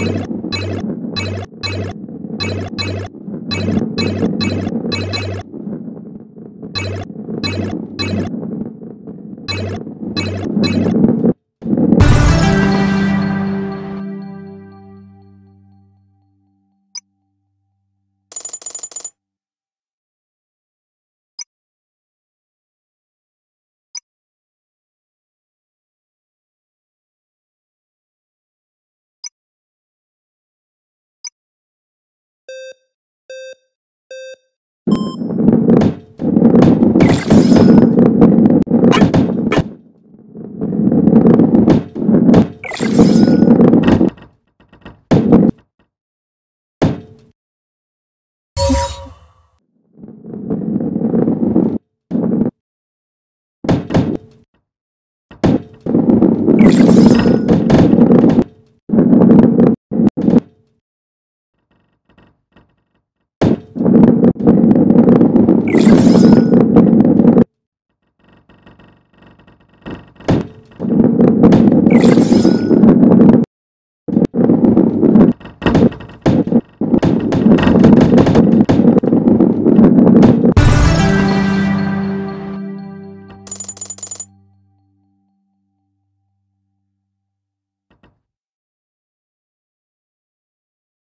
you